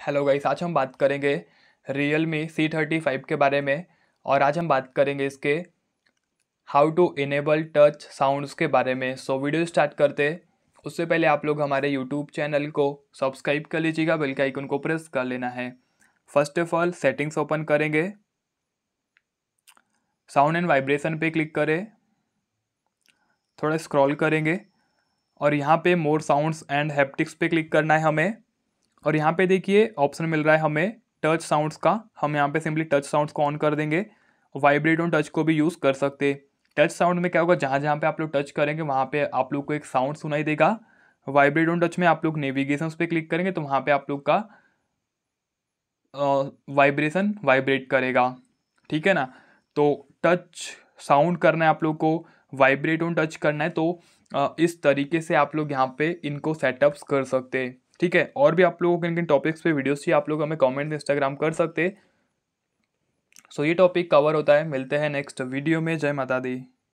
Hello guys आज हम बात करेंगे real me C thirty five के बारे में और आज हम बात करेंगे इसके how to enable touch sounds के बारे में। सो वीडियो स्टार्ट करते। उससे पहले आप लोग हमारे यूट्यूब चैनल को सब्सक्राइब कर लीजिएगा बेल के आइकन को प्रेस कर लेना है। First of all settings open करेंगे। साउंड एंड वाइब्रेशन पे क्लिक करें। थोड़ा स्क्रॉल करेंगे। और यहाँ पे मोर साउंड्स एंड हैप्टिक्स पे क्लिक करना है हमें। और यहाँ पे देखिए ऑप्शन मिल रहा है हमें टच साउंड्स का। हम यहाँ पे सिंपली टच साउंड्स को ऑन कर देंगे। वाइब्रेट ऑन टच को भी यूज़ कर सकते। टच साउंड में क्या होगा, जहाँ जहाँ पे आप लोग टच करेंगे, वहाँ पे आप लोग को एक साउंड सुनाई देगा। वाइब्रेट ऑन टच में आप लोग नेविगेशन पे क्लिक करेंगे तो वहाँ पे आप लोग का वाइब्रेशन वाइब्रेट करेगा। ठीक है ना? तो टच साउंड करना है आप लोग को वाइब्रेट ऑन टच करना है तो इस तरीके से आप लोग यहाँ पे इनको सेटअप्स कर सकते। हैं ठीक है? और भी आप लोगों को किन किन टॉपिक्स पे वीडियोस चाहिए, आप लोग हमें कमेंट इंस्टाग्राम कर सकते। सो ये टॉपिक कवर होता है, मिलते हैं नेक्स्ट वीडियो में। जय माता दी।